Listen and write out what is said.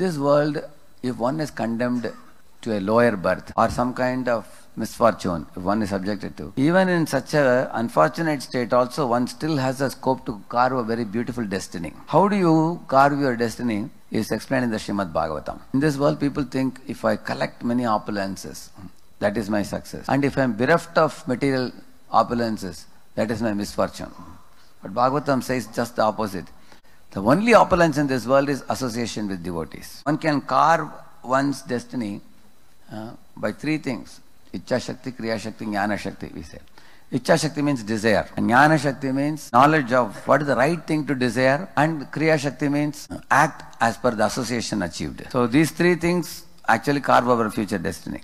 This world, if one is condemned to a lower birth or some kind of misfortune, if one is subjected to, even in such a unfortunate state also, one still has a scope to carve a very beautiful destiny. How do you carve your destiny is explained in the Srimad Bhagavatam. In this world, people think if I collect many opulences, that is my success. And if I am bereft of material opulences, that is my misfortune. But Bhagavatam says just the opposite. The only opulence in this world is association with devotees. One can carve one's destiny uh, by three things. Icha Shakti, Kriya Shakti, Jnana Shakti, we say. Icha Shakti means desire. And Jnana Shakti means knowledge of what is the right thing to desire. And Kriya Shakti means act as per the association achieved. So these three things actually carve our future destiny.